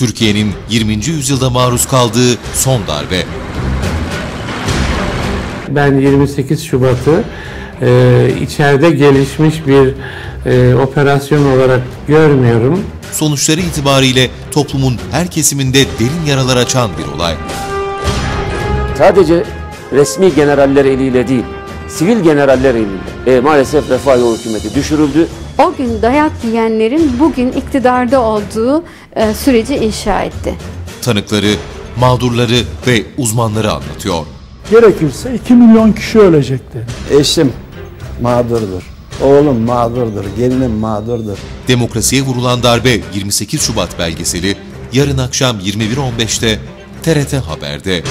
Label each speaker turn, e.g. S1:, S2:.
S1: Türkiye'nin 20. yüzyılda maruz kaldığı son darbe.
S2: Ben 28 Şubat'ı e, içeride gelişmiş bir e, operasyon olarak görmüyorum.
S1: Sonuçları itibariyle toplumun her kesiminde derin yaralar açan bir olay.
S3: Sadece resmi generaller eliyle değil, sivil generaller eliyle. E, maalesef Refah Yol hükümeti düşürüldü.
S4: O gün dayak yiyenlerin bugün iktidarda olduğu e, süreci inşa etti.
S1: Tanıkları, mağdurları ve uzmanları anlatıyor.
S5: Gerekirse 2 milyon kişi ölecekti.
S6: Eşim mağdurdur. Oğlum mağdurdur. Gelinim mağdurdur.
S1: Demokrasiye vurulan darbe 28 Şubat belgeseli yarın akşam 21.15'te TRT Haber'de.